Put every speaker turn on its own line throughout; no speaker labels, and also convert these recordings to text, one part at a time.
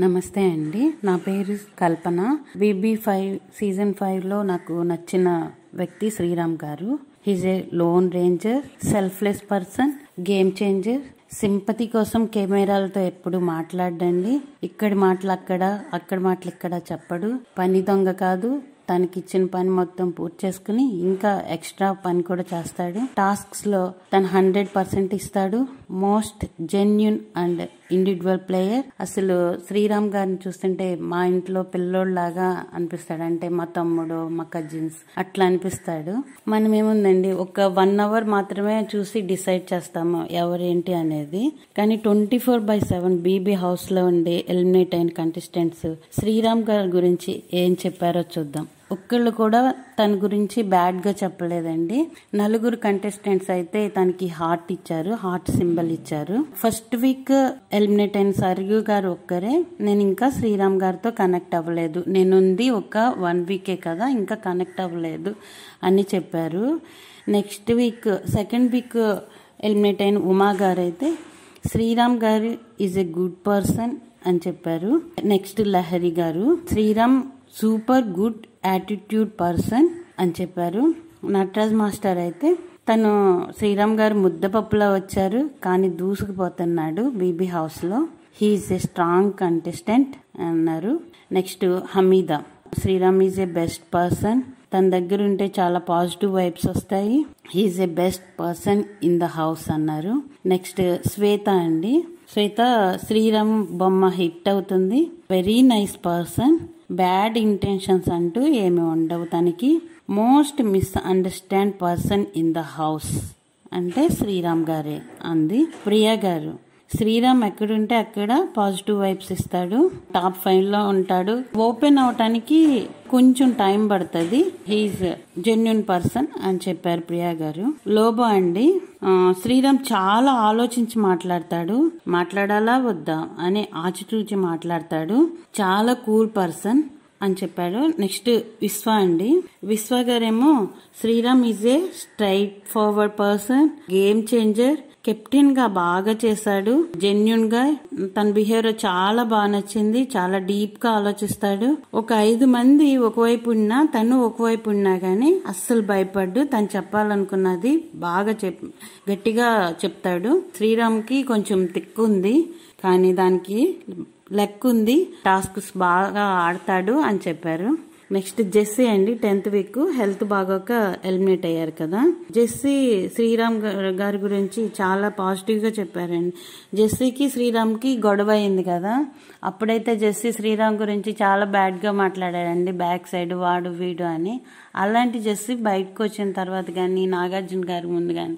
నమస్తే అండి. నా పేరు కల్పన. బీబీ ఫైవ్ సీజన్ ఫైవ్లో నాకు నచ్చిన వ్యక్తి శ్రీరామ్ గారు. He's a lone ranger selfless person game changer sympathy కోసం కెమెరాలతో ఎప్పుడు మాట్లాడండి ఇక్కడి మాటలు అక్కడ అక్కడ మాటలు ఇక్కడ చెప్పడు. పని దొంగ కాదు. తనకి ఇచ్చిన పని మొత్తం పూర్తి చేసుకుని ఇంకా ఎక్స్ట్రా పని కూడా చేస్తాడు. టాస్క్స్లో తను హండ్రెడ్ పర్సెంట్ ఇస్తాడు. Most genuine and individual player అసలు శ్రీరామ్ గారిని చూస్తుంటే మా ఇంట్లో పిల్లోళ్ళలాగా అనిపిస్తాడు. అంటే మా తమ్ముడు మా కజిన్స్ అట్లా అనిపిస్తాడు. మనం ఏముందండి ఒక వన్ అవర్ మాత్రమే చూసి డిసైడ్ చేస్తాము ఎవరేంటి అనేది. కానీ twenty four by seven BB హౌస్లో ఉండే ఎలిమినేట్ అయిన కంటెస్టెంట్స్ శ్రీరామ్ గారి గురించి ఏం చెప్పారో చూద్దాం. ఒక్కళ్ళు కూడా తన గురించి బ్యాడ్గా చెప్పలేదండి. నలుగురు కంటెస్టెంట్స్ అయితే తనకి హార్ట్ ఇచ్చారు హార్ట్ సింబల్ ఇచ్చారు. ఫస్ట్ వీక్ ఎలిమినేట్ అయిన సర్యు గారు ఒక్కరే. నేను ఇంకా శ్రీరామ్ గారితో కనెక్ట్ అవ్వలేదు. నేనుంది ఒక వన్ వీకే కదా ఇంకా కనెక్ట్ అవ్వలేదు అని చెప్పారు. Next week second week eliminate అయిన ఉమా గారు అయితే శ్రీరామ్ గారు ఈజ్ ఎ గుడ్ పర్సన్ అని చెప్పారు. నెక్స్ట్ లహరి గారు Sriram super good attitude person అని చెప్పారు. నటరాజ్ మాస్టర్ అయితే తను శ్రీరామ్ గారు ముద్దపప్పులో వచ్చారు కానీ దూసుకుపోతున్నాడు బీబీ హౌస్లో హీఈస్ ఏ స్ట్రాంగ్ కంటెస్టెంట్ అన్నారు. Next Hamida. Sriram is a best person తన దగ్గర ఉంటే చాలా పాజిటివ్ వైబ్స్ వస్తాయి. He's a best person in the house అన్నారు. నెక్స్ట్ శ్వేత అండి. శ్వేత శ్రీరామ్ బొమ్మ హిట్ అవుతుంది. Very nice person bad intentions అంటూ ఏమి ఉండవు. తనకి most misunderstand person in the house. అంటే శ్రీరామ్ గారే అంది ప్రియా గారు. శ్రీరామ్ ఎక్కడుంటే అక్కడ పాజిటివ్ వైబ్స్ ఇస్తాడు. టాప్ ఫైవ్లో ఉంటాడు. ఓపెన్ అవటానికి కొంచెం టైం పడుతుంది. హీఈస్ జెన్యున్ పర్సన్ అని చెప్పారు ప్రియా గారు. లోబో అండి. శ్రీరామ్ చాలా ఆలోచించి మాట్లాడతాడు. మాట్లాడాలా వద్దా అని ఆచితూచి మాట్లాడతాడు. చాలా కూల్ పర్సన్ అని చెప్పాడు. నెక్స్ట్ విశ్వ అండి. విశ్వ గారేమో Sriram is a straight forward person game changer కెప్టెన్గా బాగా చేశాడు. జెన్యున్గా తన బిహేవియర్ చాలా బాగా నచ్చింది. చాలా డీప్గా ఆలోచిస్తాడు. ఒక ఐదు మంది ఒకవైపు ఉన్నా తను ఒకవైపు ఉన్నా గానీ అస్సలు భయపడ్డు. తను చెప్పాలనుకున్నది బాగా చెప్ గట్టిగా చెప్తాడు. శ్రీరామ్కి కొంచెం తిక్కుంది కానీ దానికి లెక్ ఉంది. టాస్క్స్ బాగా ఆడతాడు అని చెప్పారు. నెక్స్ట్ జెస్సీ అండి టెన్త్ వీక్. హెల్త్ బాగోక ఎలిమినేట్ అయ్యారు కదా. జెస్సీ శ్రీరామ్ గారి గురించి చాలా పాజిటివ్గా చెప్పారండి. జెస్సీకి శ్రీరామ్కి గొడవ అయింది కదా. అప్పుడైతే జెస్సీ శ్రీరామ్ గురించి చాలా బ్యాడ్గా మాట్లాడాడండి బ్యాక్ సైడ్ వాడు వీడు అని. అలాంటి జెస్సీ బయటకు వచ్చిన తర్వాత కానీ నాగార్జున గారి ముందు కానీ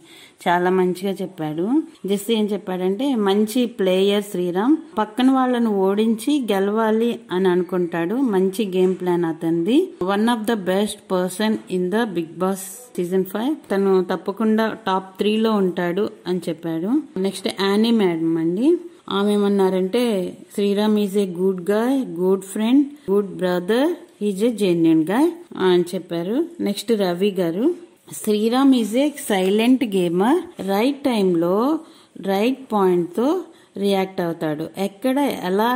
చాలా మంచిగా చెప్పాడు. జెస్సీ ఏం చెప్పాడంటే మంచి ప్లేయర్ శ్రీరామ్. పక్కన వాళ్ళను ఓడించి గెలవాలి అని అనుకుంటాడు. మంచి గేమ్ ప్లాన్ అతను ఉంది one of the best person in the Bigg Boss season five తను తప్పకుండా టాప్ త్రీ లో ఉంటాడు అని చెప్పాడు. నెక్స్ట్ యానీ మేడం అండి. ఆమె ఏమన్నారంటే Sriram is a good guy good friend good brother is a genuine guy అని చెప్పారు. Next Ravi garu Sriram is a silent gamer right టైంలో రైట్ పాయింట్తో రియాక్ట్ అవుతాడు. ఎక్కడ ఎలా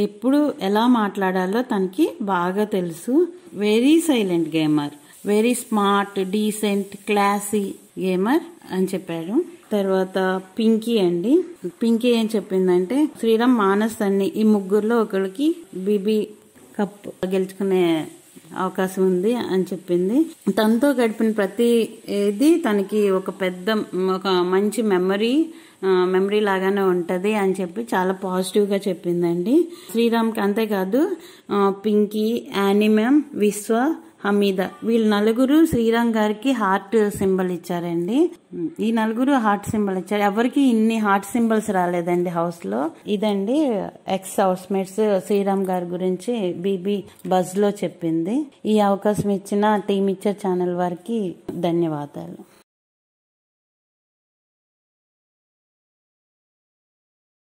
ఎప్పుడు ఎలా మాట్లాడాలో తనకి బాగా తెలుసు. Very silent gamer very smart decent classy gamer అని చెప్పారు. తర్వాత పింకీ అండి. పింకీ ఏం చెప్పిందంటే శ్రీరామ్ మానస్ అన్ని ఈ ముగ్గురులో ఒకరికి బీబీ కప్ గెలుచుకునే అవకాశం ఉంది అని చెప్పింది. తనతో గడిపిన ప్రతి ఏది తనకి ఒక పెద్ద ఒక మంచి మెమరీ మెమరీ లాగానే ఉంటుంది అని చెప్పి చాలా పాజిటివ్గా చెప్పిందండి. శ్రీరామ్కి అంతేకాదు పింకీ యానిమమ్ విశ్వ హమీద వీళ్ళు నలుగురు శ్రీరామ్ గారికి హార్ట్ సింబల్ ఇచ్చారండి. ఈ నలుగురు హార్ట్ సింబల్ ఇచ్చారు. ఎవరికి ఇన్ని హార్ట్ సింబల్స్ రాలేదండి హౌస్లో? ఇదండి ఎక్స్ హౌస్ మేట్స్ శ్రీరామ్ గారి గురించి బీబీ బజ్లో చెప్పింది. ఈ అవకాశం ఇచ్చిన టీమ్ ఇచ్చర్ ఛానల్ వారికి ధన్యవాదాలు.